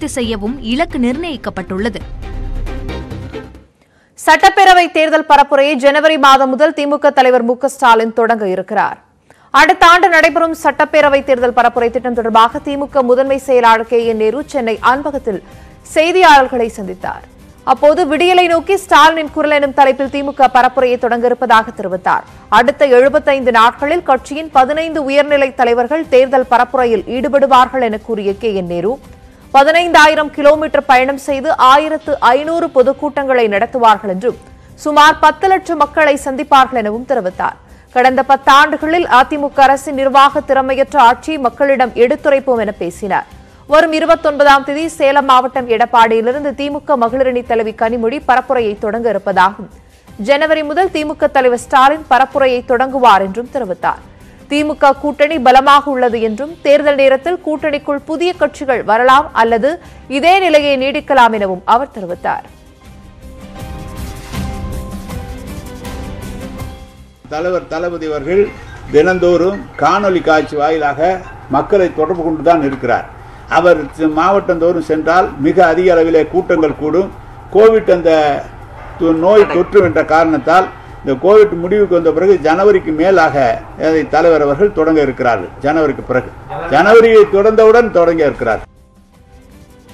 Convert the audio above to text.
பூர்த்தி செய்யவும் இலக்கு நிர்ணயிக்கப்பட்டுள்ளது. சட்டப்பேரவை தேர்தல் பரப்புரையை ஜனவரி மாதம் முதல் திமுக தலைவர் மு ஸ்டாலின் தொடங்க இருக்கிறார். அடுத்த ஆண்டு நடைபெறும் சட்டப்பேரவை தேர்தல் பரப்புரை திட்டம் தொடர்பாக திமுக முதன்மை செயலாளர் கே என் நேரு சென்னை அன்பகத்தில் செய்தியாளர்களை சந்தித்தார். அப்போது விடியலை நோக்கி ஸ்டாலினின் குரல் எனும் தலைப்பில் திமுக பரப்புரையை தொடங்க இருப்பதாக தெரிவித்தார். அடுத்த எழுபத்தைந்து நாட்களில் கட்சியின் பதினைந்து உயர்நிலை தலைவர்கள் தேர்தல் பரப்புரையில் ஈடுபடுவார்கள் என கூறிய கே என் நேரு பதினைந்தாயிரம் கிலோமீட்டர் பயணம் செய்து ஆயிரத்து ஐநூறு பொதுக்கூட்டங்களை நடத்துவார்கள் என்றும் சுமார் பத்து லட்சம் மக்களை சந்திப்பார்கள் எனவும் தெரிவித்தார். கடந்த பத்தாண்டுகளில் அதிமுக அரசின் நிர்வாக திறமையற்ற ஆட்சி மக்களிடம் எடுத்துரைப்போம் என பேசினார். வரும் இருபத்தொன்பதாம் தேதி சேலம் மாவட்டம் எடப்பாடியிலிருந்து திமுக மகளிரணி தலைவி கனிமொழி பரப்புரையை தொடங்க இருப்பதாகும். ஜனவரி முதல் திமுக தலைவர் ஸ்டாலின் பரப்புரையை தொடங்குவார் என்றும் தெரிவித்தார். திமுக கூட்டணி பலமாக உள்ளது என்றும் தேர்தல் நேரத்தில் கூட்டணிக்குள் புதிய கட்சிகள் வரலாம் அல்லது இதே நிலையை நீடிக்கலாம் எனவும் அவர் தெரிவித்தார். தலைவர் தளபதி அவர்கள் தினந்தோறும் காணொலி காட்சி வாயிலாக மக்களை தொடர்பு கொண்டு தான் இருக்கிறார். அவர் மாவட்டந்தோறும் சென்றால் மிக அதிக அளவிலே கூட்டங்கள் கூடும். கோவிட் அந்த நோய் தொற்று என்ற காரணத்தால் இந்த கோவிட் முடிவுக்கு வந்த பிறகு ஜனவரிக்கு மேலாக அதை தலைவர் அவர்கள் தொடங்க இருக்கிறார்கள். ஜனவரிக்கு பிறகு. ஜனவரியை தொடர்ந்தவுடன் தொடங்க இருக்கிறார்